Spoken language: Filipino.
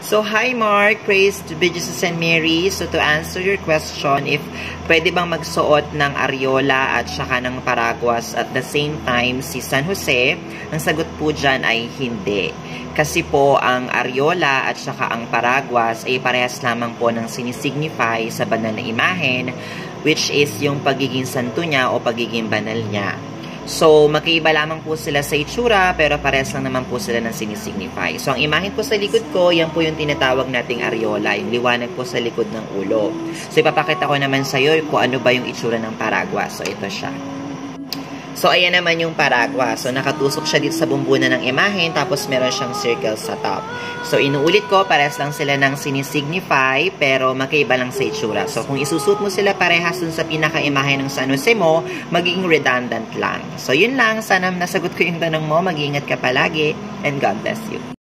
So, hi Mark, praise to be Jesus and Mary. So, to answer your question, if pwede bang magsuot ng Ariola at saka ng Paraguas at the same time si San Jose, ang sagot po dyan ay hindi. Kasi po, ang Ariola at saka ang Paraguas ay parehas lamang po ng sinisignify sa banal na imahen, which is yung pagiging santo niya o pagiging banal niya. So, magkaiba lamang po sila sa itsura, pero pares lang naman po sila ng sinisignify. So, ang imahin po sa likod ko, yan po yung tinatawag nating areola, yung liwanag po sa likod ng ulo. So, ipapakita ko naman sa iyo kung ano ba yung itsura ng paragwa. So, ito siya. So, ayan naman yung paragwa. So, nakatusok siya dito sa bumbunan ng imahen, tapos meron siyang circle sa top. So, inuulit ko, pares lang sila ng sinisignify, pero magkaiba lang sa itsura. So, kung isusut mo sila parehas dun sa pinaka-imahe ng San Jose mo, magiging redundant lang. So, yun lang. Sana nasagot ko yung tanong mo. Mag-iingat ka palagi, and God bless you.